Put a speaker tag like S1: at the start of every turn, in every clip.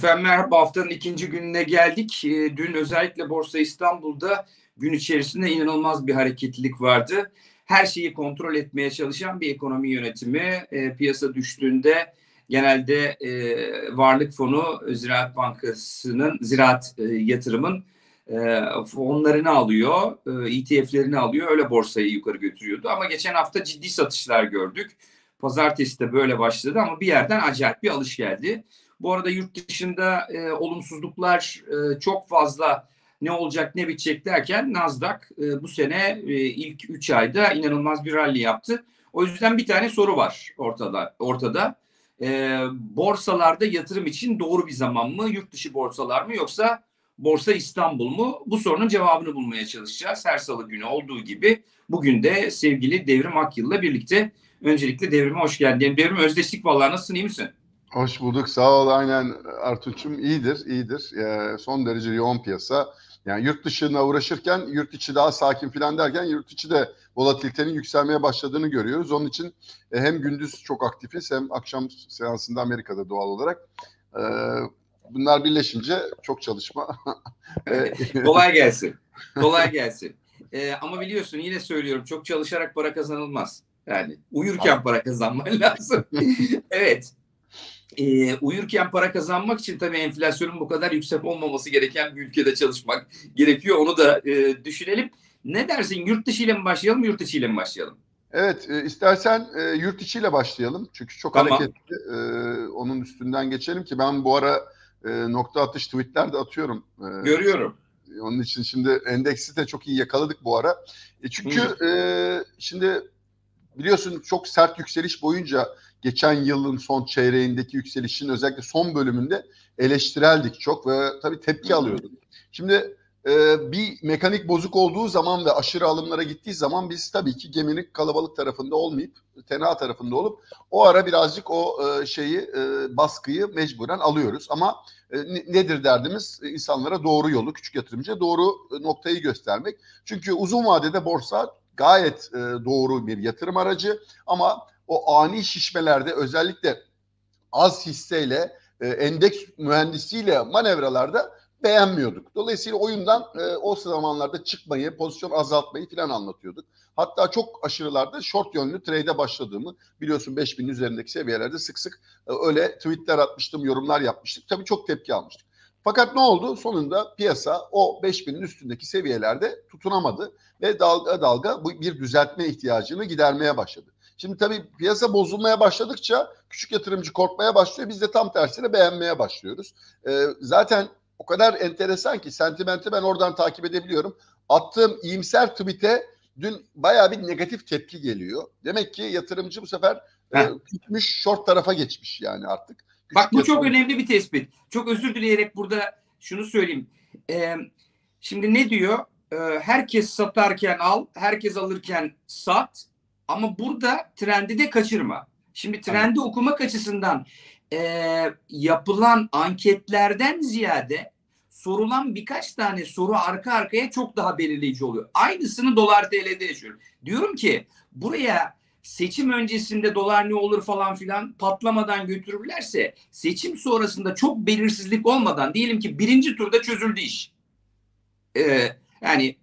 S1: Efendim merhaba haftanın ikinci gününe geldik. Ee, dün özellikle Borsa İstanbul'da gün içerisinde inanılmaz bir hareketlilik vardı. Her şeyi kontrol etmeye çalışan bir ekonomi yönetimi e, piyasa düştüğünde genelde e, Varlık Fonu Ziraat Bankası'nın Ziraat e, Yatırım'ın e, fonlarını alıyor, e, ETF'lerini alıyor öyle borsayı yukarı götürüyordu. Ama geçen hafta ciddi satışlar gördük. Pazartesi de böyle başladı ama bir yerden acayip bir alış geldi. Bu arada yurt dışında e, olumsuzluklar e, çok fazla ne olacak ne bitecek derken Nasdaq e, bu sene e, ilk 3 ayda inanılmaz bir rally yaptı. O yüzden bir tane soru var ortada. Ortada e, borsalarda yatırım için doğru bir zaman mı? Yurt dışı borsalar mı yoksa Borsa İstanbul mu? Bu sorunun cevabını bulmaya çalışacağız. Her salı günü olduğu gibi bugün de sevgili Devrim Akyıl'la birlikte öncelikle Devrim'e hoş geldin. Devrim özdeşlik vallahi nasılsın iyi misin?
S2: Hoş bulduk. Sağ ol. Aynen Artunç'um iyidir, iyidir. Ee, son derece yoğun piyasa. Yani yurt dışına uğraşırken yurt içi daha sakin falan derken yurt içi de volatilitenin yükselmeye başladığını görüyoruz. Onun için e, hem gündüz çok aktifiz hem akşam seansında Amerika'da doğal olarak. Ee, bunlar birleşince çok çalışma.
S1: Kolay gelsin. Kolay gelsin. Ee, ama biliyorsun yine söylüyorum çok çalışarak para kazanılmaz. Yani uyurken para kazanman lazım. evet e, uyurken para kazanmak için tabii enflasyonun bu kadar yüksek olmaması gereken bir ülkede çalışmak gerekiyor. Onu da e, düşünelim. Ne dersin? Yurt dışı ile mi başlayalım, yurt içi ile mi başlayalım?
S2: Evet, e, istersen e, yurt içiyle başlayalım. Çünkü çok tamam. hareketli. E, onun üstünden geçelim ki ben bu ara e, nokta atış tweetler de atıyorum.
S1: E, Görüyorum.
S2: Onun için şimdi endeksi de çok iyi yakaladık bu ara. E, çünkü e, şimdi biliyorsun çok sert yükseliş boyunca geçen yılın son çeyreğindeki yükselişin özellikle son bölümünde eleştireldik çok ve tabii tepki alıyorduk. Şimdi e, bir mekanik bozuk olduğu zaman ve aşırı alımlara gittiği zaman biz tabii ki geminin kalabalık tarafında olmayıp tenha tarafında olup o ara birazcık o e, şeyi e, baskıyı mecburen alıyoruz. Ama e, nedir derdimiz? İnsanlara doğru yolu, küçük yatırımcıya doğru noktayı göstermek. Çünkü uzun vadede borsa gayet e, doğru bir yatırım aracı ama o ani şişmelerde özellikle az hisseyle e, endeks mühendisiyle manevralarda beğenmiyorduk. Dolayısıyla oyundan e, o zamanlarda çıkmayı, pozisyon azaltmayı falan anlatıyorduk. Hatta çok aşırılarda short yönlü trade'e başladığımı biliyorsun 5000 üzerindeki seviyelerde sık sık e, öyle tweetler atmıştım, yorumlar yapmıştık. Tabii çok tepki almıştık. Fakat ne oldu? Sonunda piyasa o 5000'in üstündeki seviyelerde tutunamadı ve dalga dalga bu bir düzeltme ihtiyacını gidermeye başladı. Şimdi tabii piyasa bozulmaya başladıkça küçük yatırımcı korkmaya başlıyor. Biz de tam tersine beğenmeye başlıyoruz. Ee, zaten o kadar enteresan ki sentimenti ben oradan takip edebiliyorum. Attığım iyimser tweet'e dün bayağı bir negatif tepki geliyor. Demek ki yatırımcı bu sefer e, gitmiş short tarafa geçmiş yani artık.
S1: Küçük Bak bu yatırım... çok önemli bir tespit. Çok özür dileyerek burada şunu söyleyeyim. Ee, şimdi ne diyor? Ee, herkes satarken al, herkes alırken sat. Ama burada trendi de kaçırma. Şimdi trendi evet. okumak açısından e, yapılan anketlerden ziyade sorulan birkaç tane soru arka arkaya çok daha belirleyici oluyor. Aynısını dolar TL'de yaşıyorum. Diyorum ki buraya seçim öncesinde dolar ne olur falan filan patlamadan götürürlerse seçim sonrasında çok belirsizlik olmadan diyelim ki birinci turda çözüldü iş. Ee, yani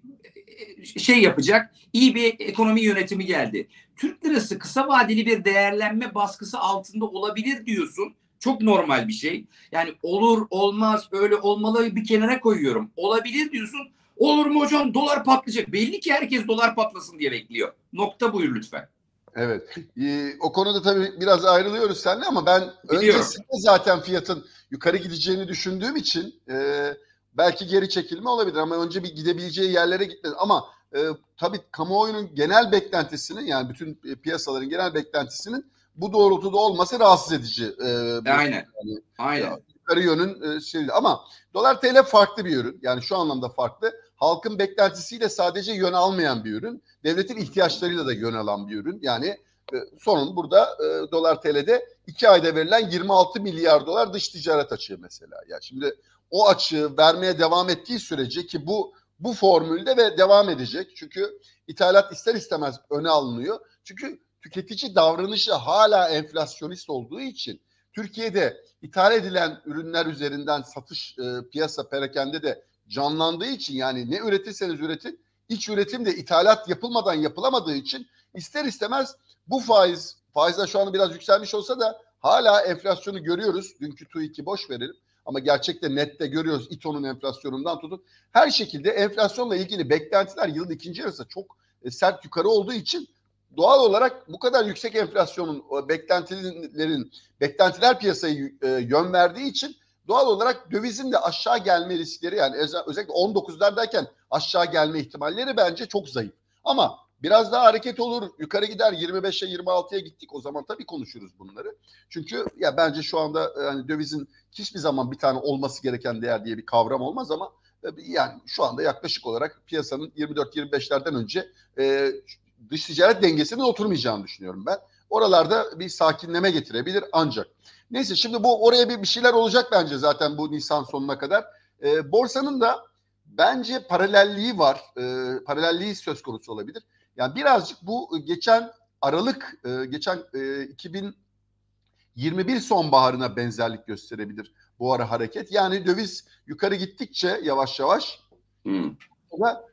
S1: şey yapacak iyi bir ekonomi yönetimi geldi. Türk lirası kısa vadeli bir değerlenme baskısı altında olabilir diyorsun. Çok normal bir şey. Yani olur olmaz öyle olmalı bir kenara koyuyorum. Olabilir diyorsun. Olur mu hocam dolar patlayacak. Belli ki herkes dolar patlasın diye bekliyor. Nokta buyur lütfen.
S2: Evet. Ee, o konuda tabii biraz ayrılıyoruz seninle ama ben Biliyorum. öncesinde zaten fiyatın yukarı gideceğini düşündüğüm için e, belki geri çekilme olabilir ama önce bir gidebileceği yerlere gitmedi. Ama e, tabii kamuoyunun genel beklentisinin yani bütün piyasaların genel beklentisinin bu doğrultuda olması rahatsız edici.
S1: E, Aynen. Yani, Aynen.
S2: Yukarı yönün e, şeyi ama dolar TL farklı bir ürün. Yani şu anlamda farklı. Halkın beklentisiyle sadece yön almayan bir ürün. Devletin ihtiyaçlarıyla da yön alan bir ürün. Yani e, sonun burada e, dolar TL'de iki ayda verilen 26 milyar dolar dış ticaret açığı mesela. Ya yani şimdi o açığı vermeye devam ettiği sürece ki bu bu formülde ve devam edecek. Çünkü ithalat ister istemez öne alınıyor. Çünkü tüketici davranışı hala enflasyonist olduğu için Türkiye'de ithal edilen ürünler üzerinden satış e, piyasa perakende de canlandığı için yani ne üretirseniz üretin iç üretim de ithalat yapılmadan yapılamadığı için ister istemez bu faiz faizler şu anda biraz yükselmiş olsa da hala enflasyonu görüyoruz. Dünkü TÜİK'i boş verelim. Ama gerçekte nette görüyoruz İTO'nun enflasyonundan tutun. Her şekilde enflasyonla ilgili beklentiler yılın ikinci yarısı çok e, sert yukarı olduğu için doğal olarak bu kadar yüksek enflasyonun beklentilerin beklentiler piyasayı e, yön verdiği için doğal olarak dövizin de aşağı gelme riskleri yani özellikle 19'lardayken aşağı gelme ihtimalleri bence çok zayıf. Ama biraz daha hareket olur yukarı gider 25'e 26'ya gittik o zaman tabii konuşuruz bunları. Çünkü ya bence şu anda yani dövizin hiçbir zaman bir tane olması gereken değer diye bir kavram olmaz ama e, yani şu anda yaklaşık olarak piyasanın 24-25'lerden önce e, dış ticaret dengesinin oturmayacağını düşünüyorum ben. Oralarda bir sakinleme getirebilir ancak. Neyse şimdi bu oraya bir, bir şeyler olacak bence zaten bu Nisan sonuna kadar. E, borsanın da bence paralelliği var. E, paralelliği söz konusu olabilir. Yani birazcık bu geçen Aralık, e, geçen e, 2021 sonbaharına benzerlik gösterebilir bu ara hareket. Yani döviz yukarı gittikçe yavaş yavaş hmm.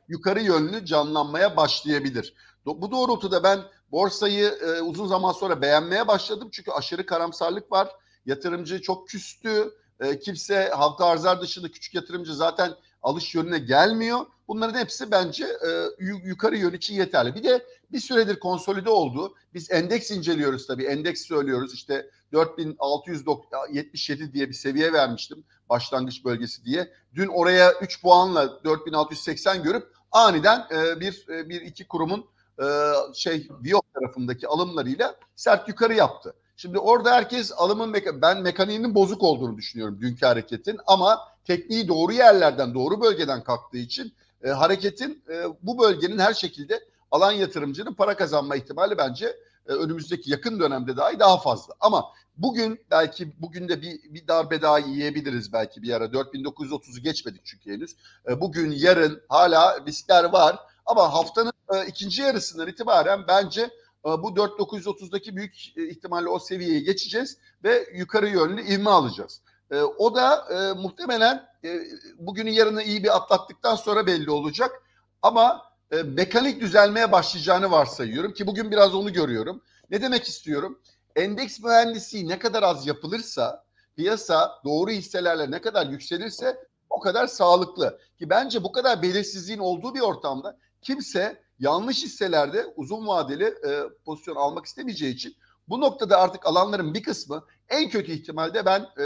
S2: yukarı yönlü canlanmaya başlayabilir. Bu doğrultuda ben borsayı e, uzun zaman sonra beğenmeye başladım. Çünkü aşırı karamsarlık var. Yatırımcı çok küstü. E, kimse halka arzlar dışında küçük yatırımcı zaten alış yönüne gelmiyor. Bunların hepsi bence e, yukarı yön için yeterli. Bir de bir süredir konsolide oldu. Biz endeks inceliyoruz tabii. Endeks söylüyoruz. İşte 4677 diye bir seviye vermiştim başlangıç bölgesi diye. Dün oraya 3 puanla 4680 görüp aniden e, bir e, bir iki kurumun e, şey Viyop tarafındaki alımlarıyla sert yukarı yaptı. Şimdi orada herkes alımın meka ben mekaniğinin bozuk olduğunu düşünüyorum dünkü hareketin ama tekniği doğru yerlerden doğru bölgeden kalktığı için e, hareketin e, bu bölgenin her şekilde alan yatırımcının para kazanma ihtimali bence e, önümüzdeki yakın dönemde dahi daha fazla. Ama bugün belki bugün de bir, bir darbe daha yiyebiliriz belki bir ara. 4930'u geçmedik çünkü henüz. E, bugün yarın hala riskler var ama haftanın e, ikinci yarısından itibaren bence e, bu 4930'daki büyük e, ihtimalle o seviyeye geçeceğiz ve yukarı yönlü ivme alacağız. E, o da e, muhtemelen e, bugünün yarını iyi bir atlattıktan sonra belli olacak. Ama e, mekanik düzelmeye başlayacağını varsayıyorum ki bugün biraz onu görüyorum. Ne demek istiyorum? Endeks mühendisliği ne kadar az yapılırsa, piyasa doğru hisselerle ne kadar yükselirse o kadar sağlıklı. Ki bence bu kadar belirsizliğin olduğu bir ortamda kimse yanlış hisselerde uzun vadeli e, pozisyon almak istemeyeceği için bu noktada artık alanların bir kısmı en kötü ihtimalde ben e,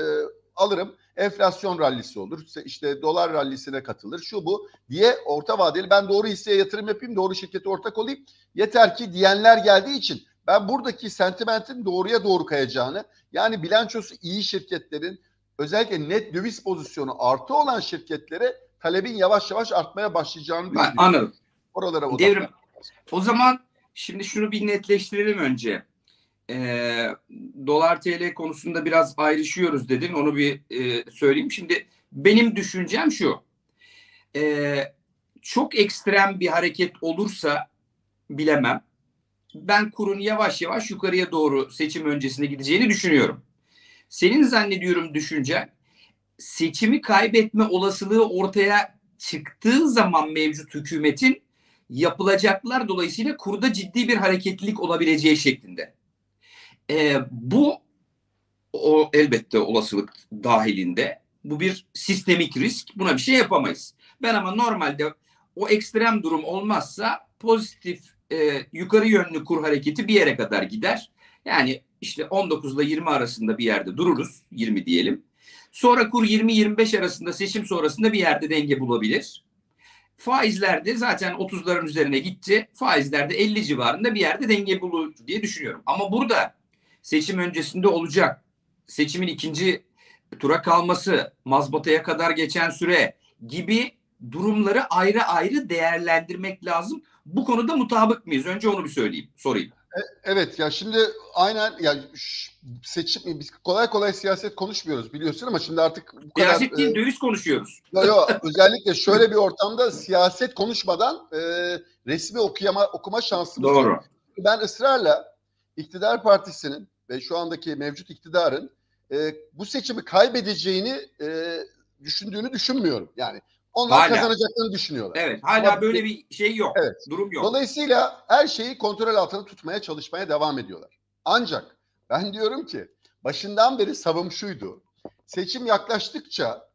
S2: alırım enflasyon rallisi olur işte dolar rallisine katılır şu bu diye orta vadeli ben doğru hisseye yatırım yapayım doğru şirkete ortak olayım yeter ki diyenler geldiği için ben buradaki sentimentin doğruya doğru kayacağını yani bilançosu iyi şirketlerin özellikle net döviz pozisyonu artı olan şirketlere talebin yavaş yavaş artmaya başlayacağını
S1: ben anladım. Oralara Devrim. O zaman şimdi şunu bir netleştirelim önce. Ee, dolar TL konusunda biraz ayrışıyoruz dedin. Onu bir e, söyleyeyim. Şimdi benim düşüncem şu. Ee, çok ekstrem bir hareket olursa bilemem. Ben kurun yavaş yavaş yukarıya doğru seçim öncesinde gideceğini düşünüyorum. Senin zannediyorum düşünce seçimi kaybetme olasılığı ortaya çıktığı zaman mevcut hükümetin yapılacaklar dolayısıyla kurda ciddi bir hareketlilik olabileceği şeklinde. E, bu o elbette olasılık dahilinde. Bu bir sistemik risk. Buna bir şey yapamayız. Ben ama normalde o ekstrem durum olmazsa pozitif e, yukarı yönlü kur hareketi bir yere kadar gider. Yani işte 19 ile 20 arasında bir yerde dururuz. 20 diyelim. Sonra kur 20-25 arasında seçim sonrasında bir yerde denge bulabilir. Faizlerde zaten 30'ların üzerine gitti. Faizlerde 50 civarında bir yerde denge bulur diye düşünüyorum. Ama burada seçim öncesinde olacak. Seçimin ikinci tura kalması, mazbataya kadar geçen süre gibi durumları ayrı ayrı değerlendirmek lazım. Bu konuda mutabık mıyız? Önce onu bir söyleyeyim, sorayım.
S2: E, evet ya şimdi aynen ya seçim biz kolay kolay siyaset konuşmuyoruz biliyorsun ama şimdi artık
S1: bu kadar siyaset değil e, döviz konuşuyoruz.
S2: Yok yok özellikle şöyle bir ortamda siyaset konuşmadan e, resmi okuyama okuma şansımız
S1: Doğru. Yok.
S2: Ben ısrarla iktidar partisinin ve şu andaki mevcut iktidarın e, bu seçimi kaybedeceğini e, düşündüğünü düşünmüyorum. Yani onlar
S1: Hala.
S2: kazanacaklarını düşünüyorlar.
S1: Evet hala
S2: Ama-
S1: böyle bir şey yok.
S2: Evet.
S1: Durum yok.
S2: Dolayısıyla her şeyi kontrol altında tutmaya çalışmaya devam ediyorlar. Ancak ben diyorum ki başından beri savım şuydu. Seçim yaklaştıkça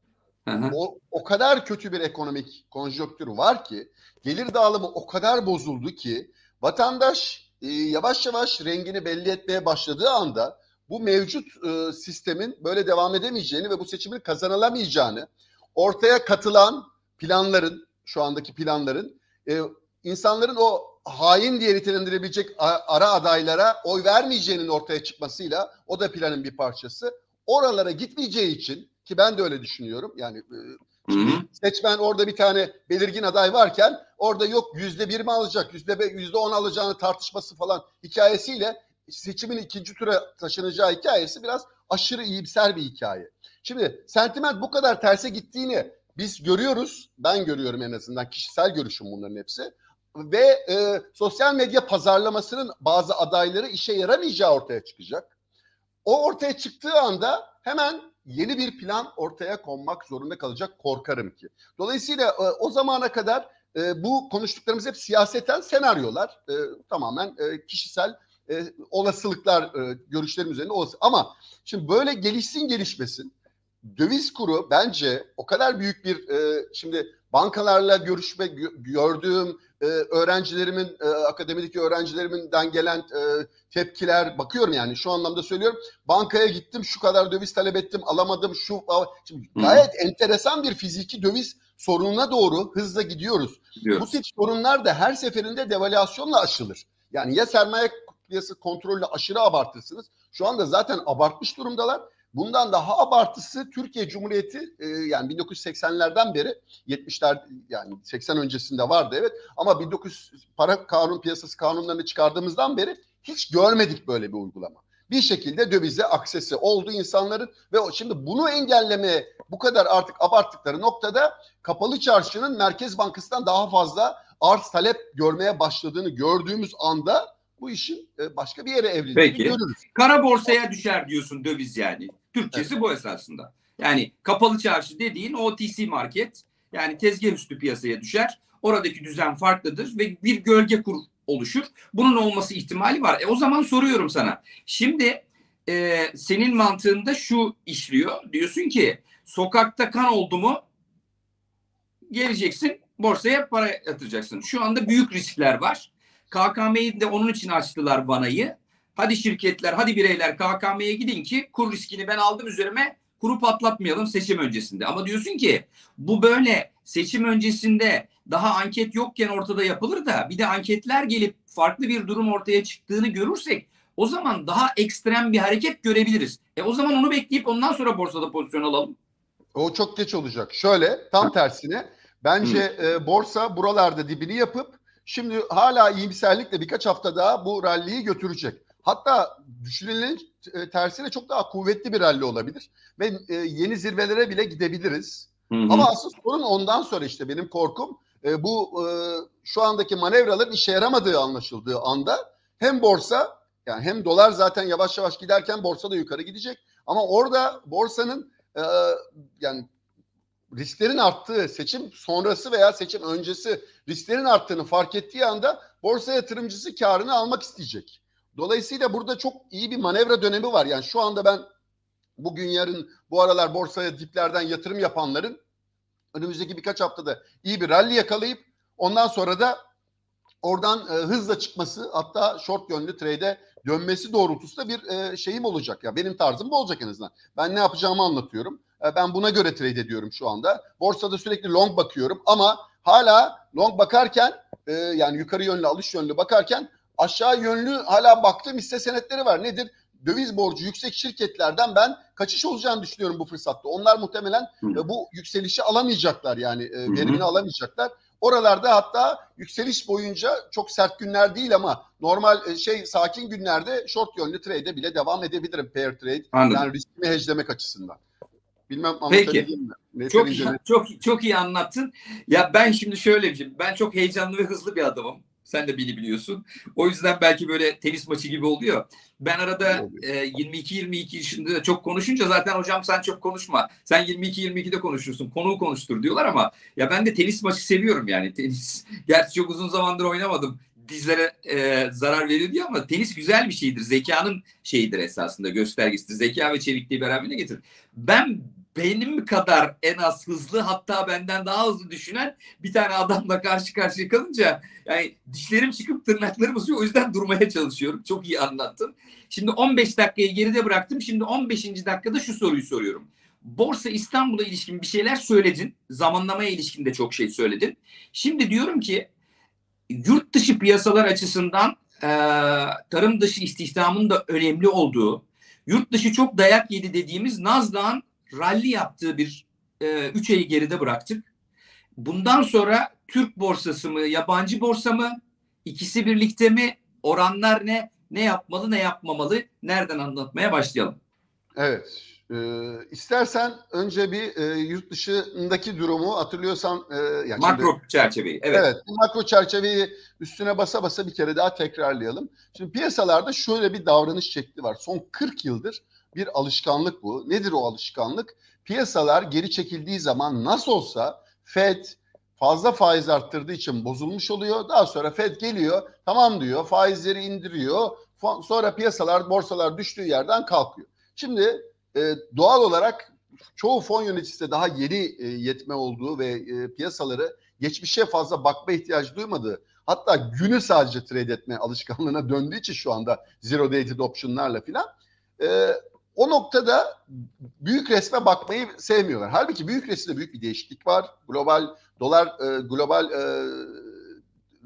S1: Hı hı.
S2: o, o kadar kötü bir ekonomik konjonktür var ki gelir dağılımı o kadar bozuldu ki vatandaş e, yavaş yavaş rengini belli etmeye başladığı anda bu mevcut e, sistemin böyle devam edemeyeceğini ve bu seçimin kazanılamayacağını ortaya katılan planların şu andaki planların e, insanların o hain diye nitelendirebilecek ara adaylara oy vermeyeceğinin ortaya çıkmasıyla o da planın bir parçası. Oralara gitmeyeceği için ki ben de öyle düşünüyorum. Yani e,
S1: Hı hı.
S2: seçmen orada bir tane belirgin aday varken orada yok yüzde bir mi alacak yüzde be- yüzde on alacağını tartışması falan hikayesiyle seçimin ikinci tura taşınacağı hikayesi biraz aşırı iyimser bir hikaye. Şimdi sentiment bu kadar terse gittiğini biz görüyoruz. Ben görüyorum en azından kişisel görüşüm bunların hepsi. Ve e, sosyal medya pazarlamasının bazı adayları işe yaramayacağı ortaya çıkacak. O ortaya çıktığı anda hemen yeni bir plan ortaya konmak zorunda kalacak korkarım ki. Dolayısıyla e, o zamana kadar e, bu konuştuklarımız hep siyaseten senaryolar. E, tamamen kişisel olasılıklar e, görüşlerim üzerinde olası. Ama şimdi böyle gelişsin gelişmesin döviz kuru bence o kadar büyük bir e, şimdi bankalarla görüşme gö- gördüğüm e, öğrencilerimin e, akademideki öğrencilerimden gelen e, tepkiler bakıyorum yani şu anlamda söylüyorum bankaya gittim şu kadar döviz talep ettim alamadım şu şimdi gayet enteresan bir fiziki döviz sorununa doğru hızla gidiyoruz. Bu
S1: Diyoruz.
S2: tip sorunlar da her seferinde devalüasyonla aşılır. Yani ya sermaye piyasası kontrolü aşırı abartırsınız. Şu anda zaten abartmış durumdalar. Bundan daha abartısı Türkiye Cumhuriyeti e, yani 1980'lerden beri 70'ler yani 80 öncesinde vardı evet ama 1900 para kanun piyasası kanunlarını çıkardığımızdan beri hiç görmedik böyle bir uygulama. Bir şekilde dövize aksesi oldu insanların ve şimdi bunu engellemeye bu kadar artık abarttıkları noktada kapalı çarşının Merkez Bankası'ndan daha fazla arz talep görmeye başladığını gördüğümüz anda bu işin e, başka bir yere evrildiğini
S1: Peki.
S2: görürüz.
S1: Kara borsaya düşer diyorsun döviz yani. Türkçesi bu esasında. Yani kapalı çarşı dediğin OTC market yani tezgah üstü piyasaya düşer. Oradaki düzen farklıdır ve bir gölge kur oluşur. Bunun olması ihtimali var. E o zaman soruyorum sana. Şimdi e, senin mantığında şu işliyor. Diyorsun ki sokakta kan oldu mu geleceksin borsaya para yatıracaksın. Şu anda büyük riskler var. KKM'yi de onun için açtılar vanayı. Hadi şirketler, hadi bireyler KKM'ye gidin ki kur riskini ben aldım üzerime kuru patlatmayalım seçim öncesinde. Ama diyorsun ki bu böyle seçim öncesinde daha anket yokken ortada yapılır da bir de anketler gelip farklı bir durum ortaya çıktığını görürsek o zaman daha ekstrem bir hareket görebiliriz. E o zaman onu bekleyip ondan sonra borsada pozisyon alalım.
S2: O çok geç olacak. Şöyle tam tersine bence e, borsa buralarda dibini yapıp şimdi hala iyimserlikle birkaç hafta daha bu ralliyi götürecek. Hatta düşünülenin e, tersine çok daha kuvvetli bir ralli olabilir ve e, yeni zirvelere bile gidebiliriz. Ama asıl sorun ondan sonra işte benim korkum e, bu e, şu andaki manevraların işe yaramadığı anlaşıldığı anda hem borsa yani hem dolar zaten yavaş yavaş giderken borsa da yukarı gidecek. Ama orada borsanın e, yani risklerin arttığı seçim sonrası veya seçim öncesi risklerin arttığını fark ettiği anda borsa yatırımcısı karını almak isteyecek. Dolayısıyla burada çok iyi bir manevra dönemi var. Yani şu anda ben bugün yarın bu aralar borsaya diplerden yatırım yapanların önümüzdeki birkaç haftada iyi bir rally yakalayıp ondan sonra da oradan e, hızla çıkması hatta short yönlü trade'e dönmesi doğrultusunda bir e, şeyim olacak. Ya benim tarzım bu olacak en azından. Ben ne yapacağımı anlatıyorum. E, ben buna göre trade ediyorum şu anda. Borsada sürekli long bakıyorum ama hala long bakarken e, yani yukarı yönlü alış yönlü bakarken aşağı yönlü hala baktığım hisse senetleri var. Nedir? Döviz borcu yüksek şirketlerden ben kaçış olacağını düşünüyorum bu fırsatta. Onlar muhtemelen e, bu yükselişi alamayacaklar yani e, verimini alamayacaklar. Oralarda hatta yükseliş boyunca çok sert günler değil ama normal e, şey sakin günlerde short yönlü trade'e bile devam edebilirim pair trade.
S1: Anladım.
S2: Yani riskimi hedgelemek açısından. Bilmem
S1: Peki.
S2: mi?
S1: Çok iyi, çok çok iyi anlattın. Ya ben şimdi şöyle bir şey. Ben çok heyecanlı ve hızlı bir adamım. Sen de beni biliyorsun. O yüzden belki böyle tenis maçı gibi oluyor. Ben arada e, 22-22 yaşında çok konuşunca zaten hocam sen çok konuşma. Sen 22-22'de konuşursun. Konuğu konuştur diyorlar ama ya ben de tenis maçı seviyorum yani. Tenis gerçi çok uzun zamandır oynamadım. Dizlere e, zarar veriyor diye ama tenis güzel bir şeydir. Zekanın şeyidir esasında göstergesidir. Zeka ve çevikliği beraberine getirir. Ben benim kadar en az hızlı hatta benden daha hızlı düşünen bir tane adamla karşı karşıya kalınca yani dişlerim çıkıp tırnaklarım uzuyor o yüzden durmaya çalışıyorum. Çok iyi anlattın. Şimdi 15 dakikayı geride bıraktım. Şimdi 15. dakikada şu soruyu soruyorum. Borsa İstanbul'a ilişkin bir şeyler söyledin. Zamanlamaya ilişkin de çok şey söyledin. Şimdi diyorum ki yurt dışı piyasalar açısından e, tarım dışı istihdamın da önemli olduğu, yurt dışı çok dayak yedi dediğimiz Nasdaq'ın rally yaptığı bir 3 e, ayı geride bıraktık. Bundan sonra Türk borsası mı, yabancı borsa mı? İkisi birlikte mi? Oranlar ne? Ne yapmalı, ne yapmamalı? Nereden anlatmaya başlayalım?
S2: Evet. E, istersen önce bir e, yurt dışındaki durumu hatırlıyorsan e,
S1: yani makro şimdi, çerçeveyi. Evet.
S2: Evet, makro çerçeveyi üstüne basa basa bir kere daha tekrarlayalım. Şimdi piyasalarda şöyle bir davranış şekli var. Son 40 yıldır bir alışkanlık bu. Nedir o alışkanlık? Piyasalar geri çekildiği zaman nasıl olsa Fed fazla faiz arttırdığı için bozulmuş oluyor. Daha sonra Fed geliyor, tamam diyor, faizleri indiriyor. Sonra piyasalar, borsalar düştüğü yerden kalkıyor. Şimdi e, doğal olarak çoğu fon yöneticisi de daha yeni e, yetme olduğu ve e, piyasaları geçmişe fazla bakma ihtiyacı duymadığı hatta günü sadece trade etme alışkanlığına döndüğü için şu anda zero dated optionlarla filan e, o noktada büyük resme bakmayı sevmiyorlar. Halbuki büyük resimde büyük bir değişiklik var. Global dolar e, global e,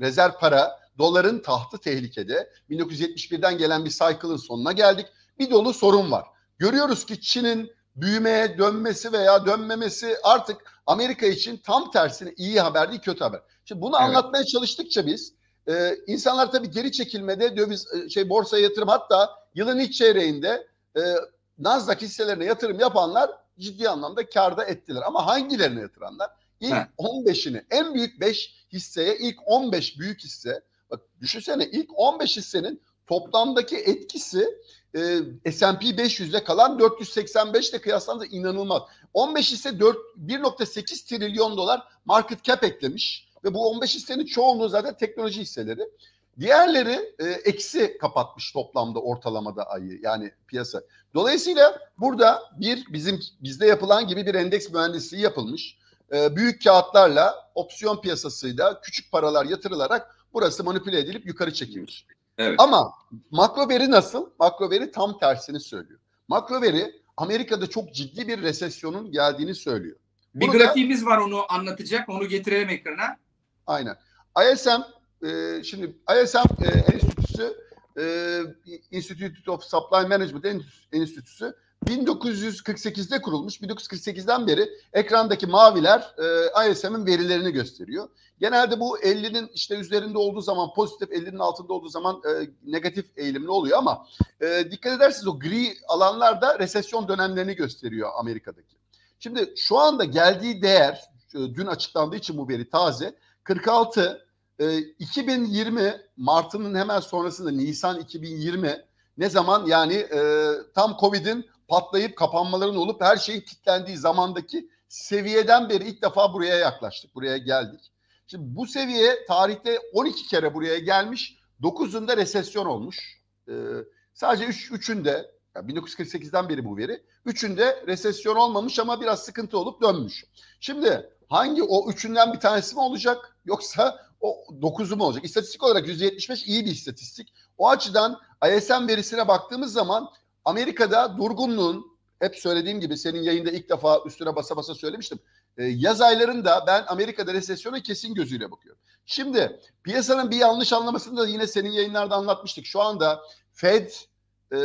S2: rezerv para doların tahtı tehlikede. 1971'den gelen bir cycle'ın sonuna geldik. Bir dolu sorun var. Görüyoruz ki Çin'in büyümeye dönmesi veya dönmemesi artık Amerika için tam tersine iyi haber değil kötü haber. Şimdi bunu evet. anlatmaya çalıştıkça biz e, insanlar tabii geri çekilmede döviz e, şey borsaya yatırım hatta yılın ilk çeyreğinde e, Nasdaq hisselerine yatırım yapanlar ciddi anlamda karda ettiler. Ama hangilerine yatıranlar? İlk He. 15'ini en büyük 5 hisseye ilk 15 büyük hisse bak düşünsene ilk 15 hissenin toplamdaki etkisi e, S&P 500'de kalan 485 ile kıyaslanınca inanılmaz. 15 hisse 1.8 trilyon dolar market cap eklemiş ve bu 15 hissenin çoğunluğu zaten teknoloji hisseleri. Diğerleri e, eksi kapatmış toplamda ortalamada ayı yani piyasa. Dolayısıyla burada bir bizim bizde yapılan gibi bir endeks mühendisliği yapılmış. E, büyük kağıtlarla opsiyon piyasasıyla küçük paralar yatırılarak burası manipüle edilip yukarı çekilmiş. Evet. Ama makro veri nasıl? Makro veri tam tersini söylüyor. Makro veri Amerika'da çok ciddi bir resesyonun geldiğini söylüyor.
S1: Bir Bunu grafiğimiz da, var onu anlatacak. Onu getirelim ekrana.
S2: Aynen. ISM e, şimdi ISM e, Enstitüsü e, Institute of Supply Management Enstitüsü 1948'de kurulmuş. 1948'den beri ekrandaki maviler e, ISM'in verilerini gösteriyor. Genelde bu 50'nin işte üzerinde olduğu zaman pozitif, 50'nin altında olduğu zaman e, negatif eğilimli oluyor ama e, dikkat ederseniz o gri alanlarda resesyon dönemlerini gösteriyor Amerika'daki. Şimdi şu anda geldiği değer, dün açıklandığı için bu veri taze, 46 e, 2020 Mart'ının hemen sonrasında Nisan 2020 ne zaman yani e, tam Covid'in patlayıp kapanmaların olup her şeyin kilitlendiği zamandaki seviyeden beri ilk defa buraya yaklaştık. Buraya geldik. Şimdi bu seviye tarihte 12 kere buraya gelmiş. 9'unda resesyon olmuş. Ee, sadece 3 üç, 3'ünde yani 1948'den beri bu veri. Üçünde resesyon olmamış ama biraz sıkıntı olup dönmüş. Şimdi hangi o üçünden bir tanesi mi olacak yoksa o dokuzu mu olacak? İstatistik olarak %75 iyi bir istatistik. O açıdan ISM verisine baktığımız zaman Amerika'da durgunluğun hep söylediğim gibi senin yayında ilk defa üstüne basa basa söylemiştim. E, yaz aylarında ben Amerika'da resesyona kesin gözüyle bakıyorum. Şimdi piyasanın bir yanlış anlamasını da yine senin yayınlarda anlatmıştık. Şu anda Fed e,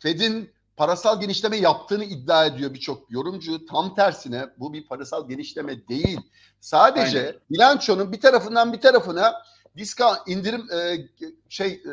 S2: Fed'in parasal genişleme yaptığını iddia ediyor birçok yorumcu. Tam tersine bu bir parasal genişleme değil. Sadece Aynen. bilançonun bir tarafından bir tarafına discount indirim e, şey e,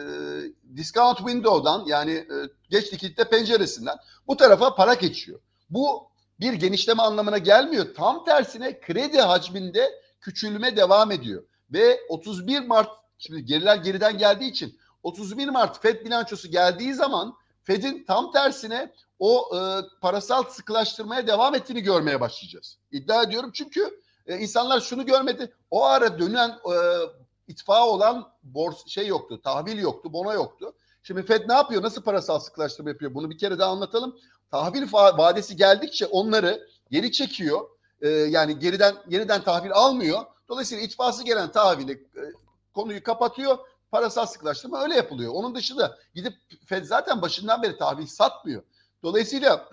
S2: discount window'dan yani e, geç likitte penceresinden bu tarafa para geçiyor. Bu bir genişleme anlamına gelmiyor. Tam tersine kredi hacminde küçülme devam ediyor. Ve 31 Mart şimdi geriler geriden geldiği için 31 Mart Fed bilançosu geldiği zaman Fed'in tam tersine o e, parasal sıkılaştırmaya devam ettiğini görmeye başlayacağız. İddia ediyorum çünkü e, insanlar şunu görmedi. O ara dönen e, itfağı olan bors şey yoktu, tahvil yoktu, bono yoktu. Şimdi Fed ne yapıyor? Nasıl parasal sıkılaştırma yapıyor? Bunu bir kere daha anlatalım. Tahvil vadesi geldikçe onları geri çekiyor. Ee, yani geriden yeniden tahvil almıyor. Dolayısıyla itfası gelen tahvili e, konuyu kapatıyor. Parasal sıkılaştırma öyle yapılıyor. Onun dışında gidip Fed zaten başından beri tahvil satmıyor. Dolayısıyla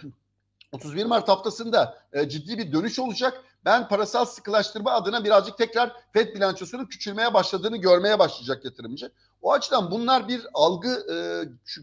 S2: 31 Mart haftasında e, ciddi bir dönüş olacak. Ben parasal sıkılaştırma adına birazcık tekrar FED bilançosunun küçülmeye başladığını görmeye başlayacak yatırımcı. O açıdan bunlar bir algı e,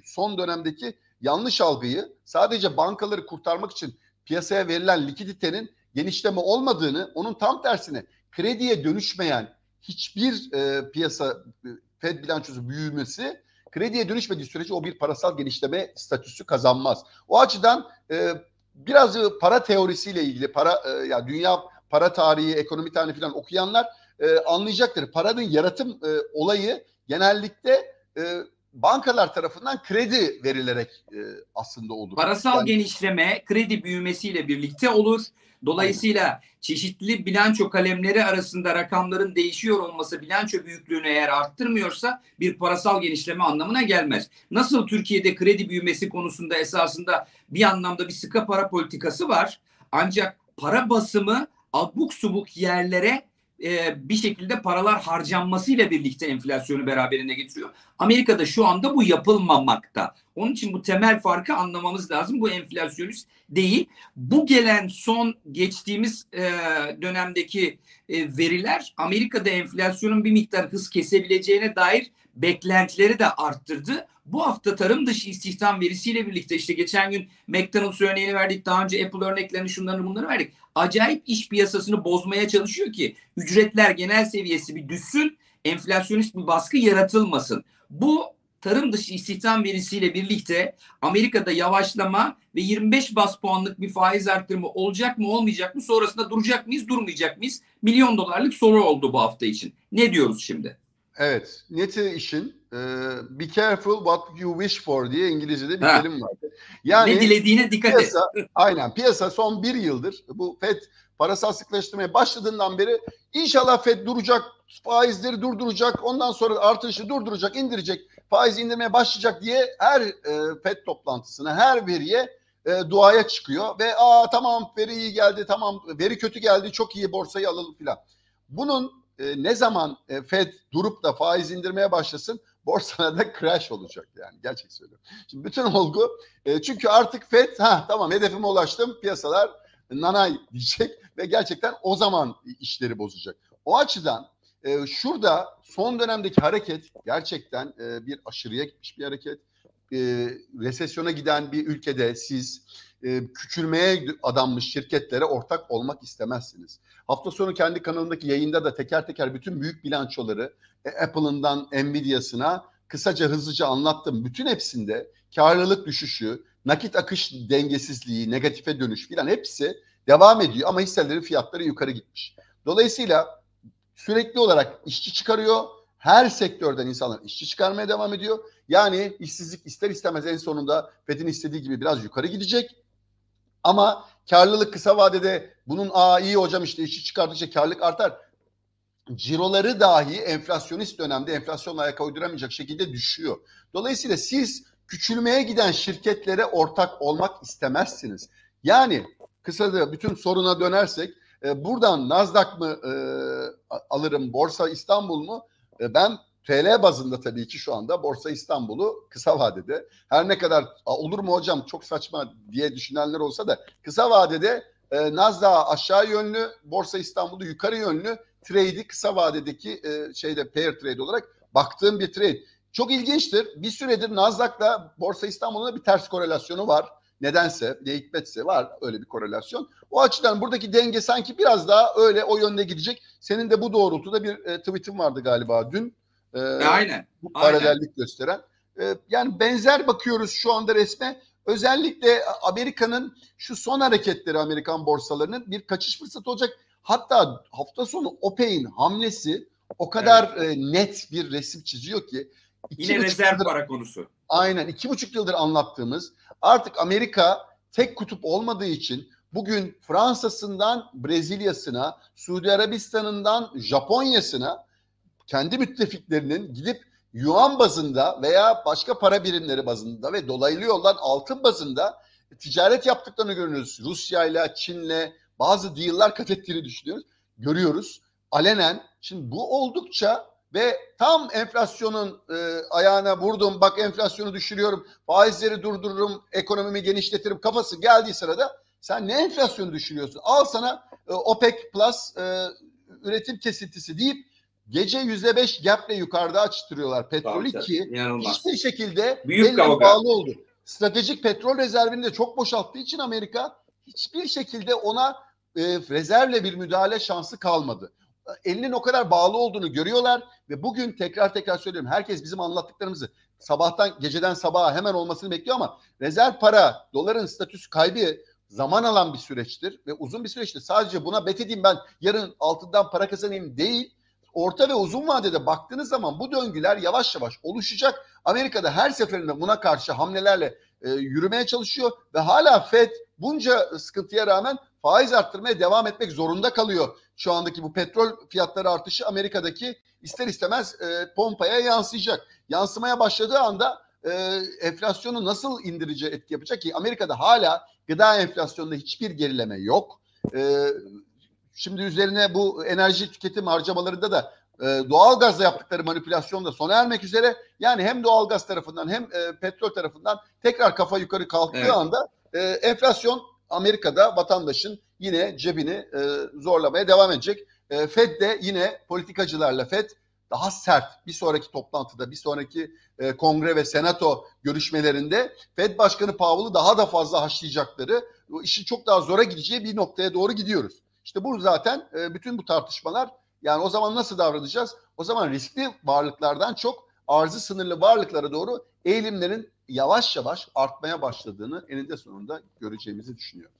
S2: son dönemdeki yanlış algıyı sadece bankaları kurtarmak için piyasaya verilen likiditenin genişleme olmadığını, onun tam tersine krediye dönüşmeyen hiçbir e, piyasa e, Fed bilançosu büyümesi krediye dönüşmediği sürece o bir parasal genişleme statüsü kazanmaz. O açıdan e, biraz para teorisiyle ilgili para e, ya dünya para tarihi, ekonomi tarihi falan okuyanlar e, anlayacaktır. Paranın yaratım e, olayı genellikle e, bankalar tarafından kredi verilerek e, aslında olur.
S1: Parasal yani, genişleme kredi büyümesiyle birlikte olur. Dolayısıyla aynen. çeşitli bilanço kalemleri arasında rakamların değişiyor olması bilanço büyüklüğünü eğer arttırmıyorsa bir parasal genişleme anlamına gelmez. Nasıl Türkiye'de kredi büyümesi konusunda esasında bir anlamda bir sıkı para politikası var. Ancak para basımı abuk subuk yerlere e, bir şekilde paralar harcanmasıyla birlikte enflasyonu beraberinde getiriyor. Amerika'da şu anda bu yapılmamakta. Onun için bu temel farkı anlamamız lazım. Bu enflasyonist değil. Bu gelen son geçtiğimiz e, dönemdeki e, veriler Amerika'da enflasyonun bir miktar hız kesebileceğine dair beklentileri de arttırdı. Bu hafta tarım dışı istihdam verisiyle birlikte işte geçen gün McDonald's örneğini verdik. Daha önce Apple örneklerini şunları bunları verdik. Acayip iş piyasasını bozmaya çalışıyor ki ücretler genel seviyesi bir düşsün, enflasyonist bir baskı yaratılmasın. Bu tarım dışı istihdam verisiyle birlikte Amerika'da yavaşlama ve 25 bas puanlık bir faiz arttırımı olacak mı olmayacak mı sonrasında duracak mıyız durmayacak mıyız milyon dolarlık soru oldu bu hafta için. Ne diyoruz şimdi?
S2: Evet. Neti işin e, be careful what you wish for diye İngilizce'de bir ha. terim var.
S1: Yani ne dilediğine dikkat
S2: piyasa,
S1: et.
S2: aynen. Piyasa son bir yıldır bu FED parasal sıklaştırmaya başladığından beri inşallah FED duracak, faizleri durduracak, ondan sonra artışı durduracak, indirecek, faiz indirmeye başlayacak diye her e, FED toplantısına, her veriye e, duaya çıkıyor ve aa tamam veri iyi geldi, tamam veri kötü geldi, çok iyi borsayı alalım filan. Bunun e, ne zaman e, Fed durup da faiz indirmeye başlasın borsalarda crash olacak yani gerçek söylüyorum. Şimdi bütün olgu e, çünkü artık Fed ha tamam hedefime ulaştım piyasalar nanay diyecek ve gerçekten o zaman işleri bozacak. O açıdan e, şurada son dönemdeki hareket gerçekten e, bir aşırıya gitmiş bir hareket. E, resesyona giden bir ülkede siz e, küçülmeye adanmış şirketlere ortak olmak istemezsiniz. Hafta sonu kendi kanalındaki yayında da teker teker bütün büyük bilançoları e, Apple'ından Nvidia'sına kısaca hızlıca anlattım. Bütün hepsinde karlılık düşüşü, nakit akış dengesizliği, negatife dönüş filan hepsi devam ediyor ama hisselerin fiyatları yukarı gitmiş. Dolayısıyla sürekli olarak işçi çıkarıyor. Her sektörden insanlar işçi çıkarmaya devam ediyor. Yani işsizlik ister istemez en sonunda Fed'in istediği gibi biraz yukarı gidecek. Ama karlılık kısa vadede bunun aa iyi hocam işte işi çıkardıkça karlılık artar. Ciroları dahi enflasyonist dönemde enflasyonla ayak uyduramayacak şekilde düşüyor. Dolayısıyla siz küçülmeye giden şirketlere ortak olmak istemezsiniz. Yani kısaca bütün soruna dönersek e, buradan Nasdaq mı e, alırım, Borsa İstanbul mu? E, ben TL bazında tabii ki şu anda Borsa İstanbul'u kısa vadede her ne kadar olur mu hocam çok saçma diye düşünenler olsa da kısa vadede e, Nasdaq aşağı yönlü Borsa İstanbul'u yukarı yönlü trade'i kısa vadedeki e, şeyde pair trade olarak baktığım bir trade. Çok ilginçtir. Bir süredir Nasdaq'la Borsa İstanbul'un bir ters korelasyonu var. Nedense, ne hikmetse var öyle bir korelasyon. O açıdan buradaki denge sanki biraz daha öyle o yönde gidecek. Senin de bu doğrultuda bir e, tweetin vardı galiba dün.
S1: E, aynen.
S2: Bu paralellik gösteren. E, yani benzer bakıyoruz şu anda resme. Özellikle Amerika'nın şu son hareketleri Amerikan borsalarının bir kaçış fırsatı olacak. Hatta hafta sonu OPEC'in hamlesi o kadar evet. e, net bir resim çiziyor ki.
S1: Yine rezerv yıldır, para konusu.
S2: Aynen iki buçuk yıldır anlattığımız artık Amerika tek kutup olmadığı için bugün Fransa'sından Brezilya'sına, Suudi Arabistan'ından Japonya'sına kendi müttefiklerinin gidip yuan bazında veya başka para birimleri bazında ve dolaylı yoldan altın bazında ticaret yaptıklarını görüyoruz. Rusya ile Çin'le bazı deal'lar kat ettiğini düşünüyoruz. Görüyoruz. Alenen şimdi bu oldukça ve tam enflasyonun e, ayağına vurdum bak enflasyonu düşürüyorum faizleri durdururum ekonomimi genişletirim kafası geldiği sırada sen ne enflasyonu düşürüyorsun al sana e, OPEC plus e, üretim kesintisi deyip gece yüzde beş gaple yukarıda açtırıyorlar petrolü
S1: Tabii,
S2: ki
S1: inanılmaz.
S2: hiçbir şekilde
S1: Büyük
S2: bağlı oldu. Stratejik petrol rezervini de çok boşalttığı için Amerika hiçbir şekilde ona e, rezervle bir müdahale şansı kalmadı. Elinin o kadar bağlı olduğunu görüyorlar ve bugün tekrar tekrar söylüyorum herkes bizim anlattıklarımızı sabahtan geceden sabaha hemen olmasını bekliyor ama rezerv para doların statüsü kaybı zaman alan bir süreçtir ve uzun bir süreçtir. Sadece buna bet edeyim ben yarın altından para kazanayım değil. Orta ve uzun vadede baktığınız zaman bu döngüler yavaş yavaş oluşacak. Amerika'da her seferinde buna karşı hamlelerle e, yürümeye çalışıyor ve hala Fed bunca sıkıntıya rağmen faiz arttırmaya devam etmek zorunda kalıyor. Şu andaki bu petrol fiyatları artışı Amerika'daki ister istemez e, pompaya yansıyacak. Yansımaya başladığı anda e, enflasyonu nasıl indirici etki yapacak ki Amerika'da hala gıda enflasyonunda hiçbir gerileme yok. E, şimdi üzerine bu enerji tüketim harcamalarında da e, doğal gazla yaptıkları manipülasyon da sona ermek üzere. Yani hem doğal gaz tarafından hem e, petrol tarafından tekrar kafa yukarı kalktığı evet. anda e, enflasyon Amerika'da vatandaşın yine cebini e, zorlamaya devam edecek. E, Fed de yine politikacılarla Fed daha sert bir sonraki toplantıda, bir sonraki e, kongre ve senato görüşmelerinde Fed Başkanı Powell'ı daha da fazla haşlayacakları, o işin çok daha zora gideceği bir noktaya doğru gidiyoruz. İşte bu zaten e, bütün bu tartışmalar yani o zaman nasıl davranacağız? O zaman riskli varlıklardan çok arzı sınırlı varlıklara doğru eğilimlerin yavaş yavaş artmaya başladığını eninde sonunda göreceğimizi düşünüyorum.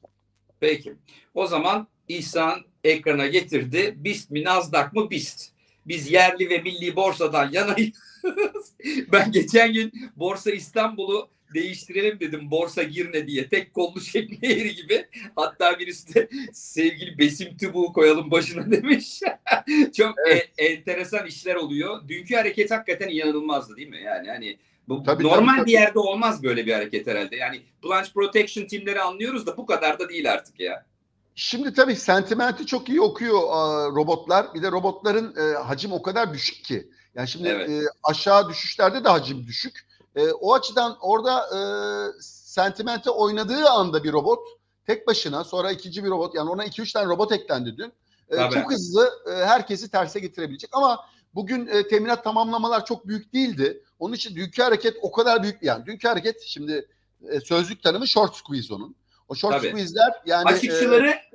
S1: Peki. O zaman İhsan ekrana getirdi. BIST mi Nasdaq mı BIST? Biz yerli ve milli borsadan yanayız. ben geçen gün Borsa İstanbul'u değiştirelim dedim borsa girne diye tek kollu şekli gibi. Hatta birisi de sevgili Besim Tübuğu koyalım başına demiş. Çok evet. e, enteresan işler oluyor. Dünkü hareket hakikaten inanılmazdı değil mi? Yani hani bu tabii, normal tabii, bir yerde olmaz böyle bir hareket herhalde. Yani Blanche Protection timleri anlıyoruz da bu kadar da değil artık ya.
S2: Şimdi tabii sentimenti çok iyi okuyor a, robotlar. Bir de robotların e, hacim o kadar düşük ki. Yani şimdi evet. e, aşağı düşüşlerde de hacim düşük. E, o açıdan orada e, sentimente oynadığı anda bir robot tek başına sonra ikinci bir robot yani ona iki üç tane robot eklendi dün. E, çok hızlı e, herkesi terse getirebilecek ama bugün e, teminat tamamlamalar çok büyük değildi. Onun için dünkü hareket o kadar büyük yani dünkü hareket şimdi e, sözlük tanımı short squeeze onun. O short Tabii. squeeze'ler yani
S1: açıkçıları e,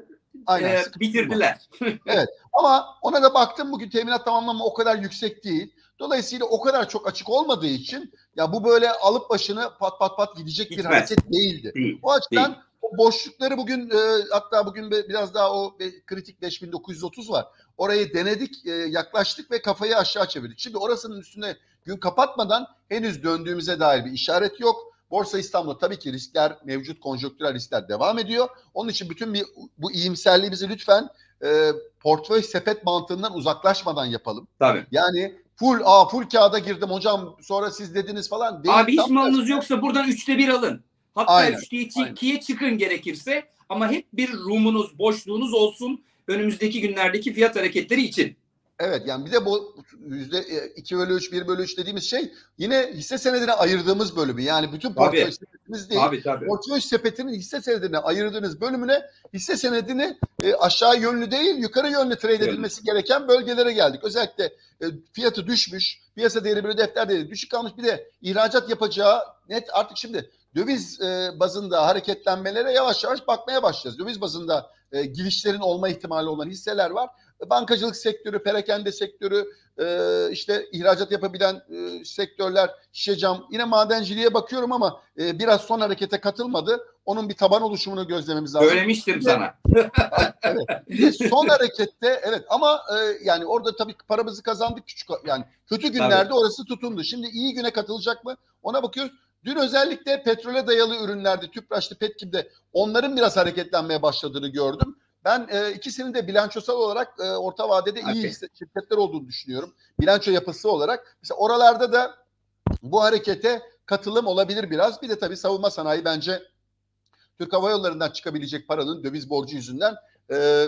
S1: aynen, e, bitirdiler.
S2: evet ama ona da baktım bugün teminat tamamlama o kadar yüksek değil. Dolayısıyla o kadar çok açık olmadığı için ya bu böyle alıp başını pat pat pat gidecek Gitmez. bir hareket değildi. Değil, o açıdan değil. o boşlukları bugün e, hatta bugün biraz daha o kritik 5930 var. Orayı denedik, e, yaklaştık ve kafayı aşağı çevirdik. Şimdi orasının üstüne gün kapatmadan henüz döndüğümüze dair bir işaret yok. Borsa İstanbul'da tabii ki riskler mevcut konjonktürel riskler devam ediyor. Onun için bütün bir bu iyimserliğimizi lütfen e, portföy sepet mantığından uzaklaşmadan yapalım.
S1: Tabii.
S2: Yani full a full kağıda girdim hocam sonra siz dediniz falan.
S1: Değil, Abi hiç malınız tersi. yoksa buradan üçte bir alın. Hatta aynen, üçte ikiye çıkın gerekirse ama hep bir rumunuz, boşluğunuz olsun önümüzdeki günlerdeki fiyat hareketleri için.
S2: Evet yani bir de bu yüzde 2 bölü 3, 1 bölü 3 dediğimiz şey yine hisse senedine ayırdığımız bölümü. Yani bütün portföy sepetimiz değil. Tabii, tabii. Portföy sepetinin hisse senedine ayırdığınız bölümüne hisse senedini e, aşağı yönlü değil yukarı yönlü trade edilmesi evet. gereken bölgelere geldik. Özellikle e, fiyatı düşmüş, piyasa değeri bir defter değeri düşük kalmış bir de ihracat yapacağı net artık şimdi döviz e, bazında hareketlenmelere yavaş yavaş bakmaya başlayacağız. Döviz bazında e, girişlerin olma ihtimali olan hisseler var. Bankacılık sektörü, perakende sektörü, e, işte ihracat yapabilen e, sektörler, şişe cam. Yine madenciliğe bakıyorum ama e, biraz son harekete katılmadı. Onun bir taban oluşumunu gözlememiz lazım.
S1: Söylemiştim sana.
S2: evet. Son harekette evet ama e, yani orada tabii paramızı kazandık küçük yani kötü günlerde
S1: Tabii.
S2: orası tutundu. Şimdi iyi güne katılacak mı? Ona bakıyoruz. Dün özellikle petrole dayalı ürünlerde, tüpraşlı, petkimde onların biraz hareketlenmeye başladığını gördüm. Ben e, ikisinin de bilançosal olarak e, orta vadede iyi şirketler olduğunu düşünüyorum. Bilanço yapısı olarak. Mesela oralarda da bu harekete katılım olabilir biraz. Bir de tabii savunma sanayi bence Türk Hava Yolları'ndan çıkabilecek paranın döviz borcu yüzünden e,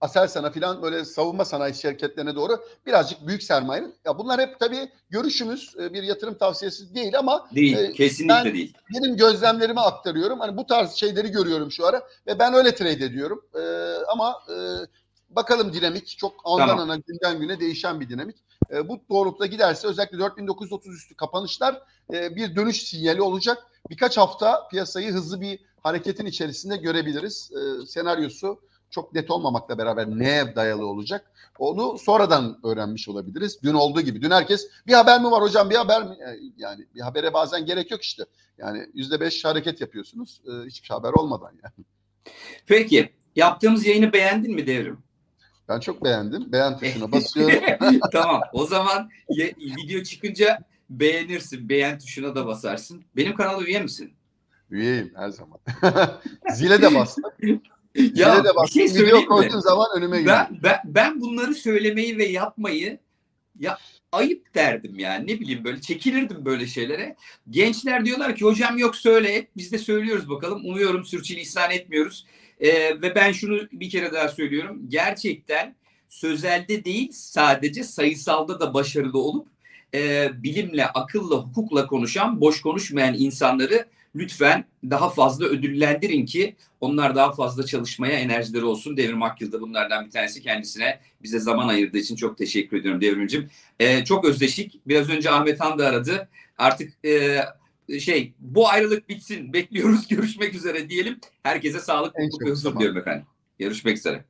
S2: Aselsan'a falan böyle savunma sanayi şirketlerine doğru birazcık büyük sermayenin. Ya bunlar hep tabii görüşümüz e, bir yatırım tavsiyesi değil ama
S1: Değil.
S2: Ee,
S1: kesinlikle
S2: ben-
S1: değil.
S2: benim gözlemlerimi aktarıyorum. Hani bu tarz şeyleri görüyorum şu ara ve ben öyle trade ediyorum. E, ama e, bakalım dinamik çok andan
S1: Tamam.
S2: ana günden güne değişen bir dinamik. E, bu doğrultuda giderse özellikle 4930 üstü kapanışlar e, bir dönüş sinyali olacak. Birkaç hafta piyasayı hızlı bir hareketin içerisinde görebiliriz. E, senaryosu çok net olmamakla beraber neye dayalı olacak? Onu sonradan öğrenmiş olabiliriz. Dün olduğu gibi. Dün herkes bir haber mi var hocam bir haber mi? E, Yani bir habere bazen gerek yok işte. Yani yüzde beş hareket yapıyorsunuz. E, hiçbir haber olmadan yani.
S1: Peki. Yaptığımız yayını beğendin mi Devrim?
S2: Ben çok beğendim. Beğen tuşuna basıyorum.
S1: tamam. O zaman video çıkınca beğenirsin. Beğen tuşuna da basarsın. Benim kanala üye misin?
S2: Üyeyim her zaman. Zile de bastım.
S1: Ya
S2: de
S1: bir
S2: bastım.
S1: şey
S2: Video
S1: söyleyeyim mi?
S2: koyduğun zaman önüme geliyor.
S1: Ben, ben, ben bunları söylemeyi ve yapmayı ya ayıp derdim yani ne bileyim böyle çekilirdim böyle şeylere. Gençler diyorlar ki hocam yok söyle hep biz de söylüyoruz bakalım. Umuyorum sürçülisan etmiyoruz. Ee, ve ben şunu bir kere daha söylüyorum. Gerçekten sözelde değil sadece sayısalda da başarılı olup e, bilimle, akılla, hukukla konuşan, boş konuşmayan insanları lütfen daha fazla ödüllendirin ki onlar daha fazla çalışmaya enerjileri olsun. Devrim Akyıl da bunlardan bir tanesi kendisine bize zaman ayırdığı için çok teşekkür ediyorum Devrimcim. Ee, çok özdeşik. Biraz önce Ahmet Han da aradı. Artık e, şey bu ayrılık bitsin. Bekliyoruz. Görüşmek üzere diyelim. Herkese sağlık, mutluluk ve huzur
S2: zaman.
S1: diliyorum efendim. Görüşmek üzere.